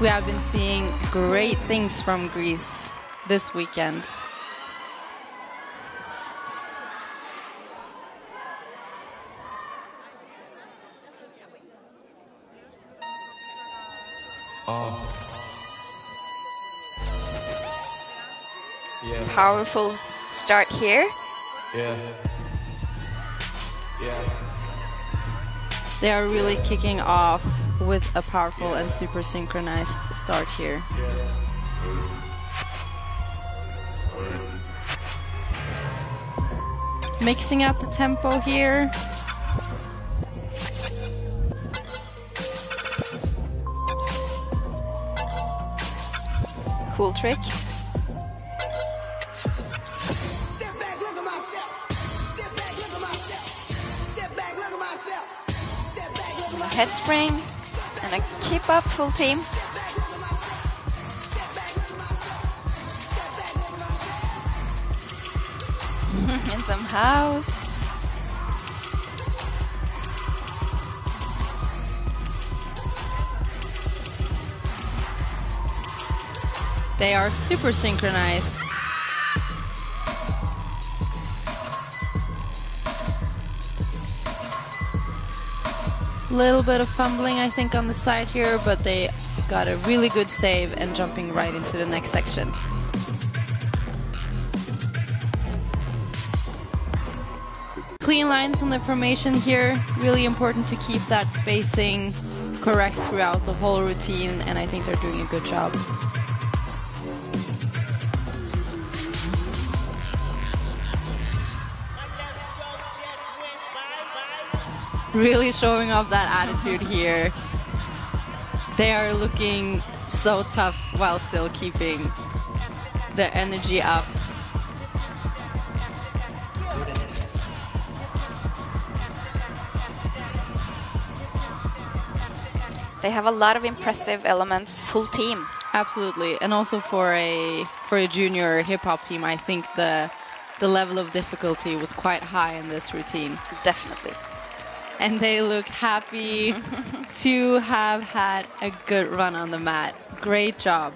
We have been seeing great things from Greece this weekend. Oh. Yeah, Powerful start here. yeah. They are really kicking off with a powerful and super synchronized start here. Mixing up the tempo here. Cool trick. Head spring and a kip up full team. and some house. They are super synchronized. Little bit of fumbling, I think, on the side here, but they got a really good save and jumping right into the next section. Clean lines on the formation here, really important to keep that spacing correct throughout the whole routine, and I think they're doing a good job. Really showing off that attitude here. They are looking so tough while still keeping their energy up. They have a lot of impressive elements, full team. Absolutely, and also for a for a junior hip hop team, I think the the level of difficulty was quite high in this routine. Definitely. And they look happy to have had a good run on the mat. Great job.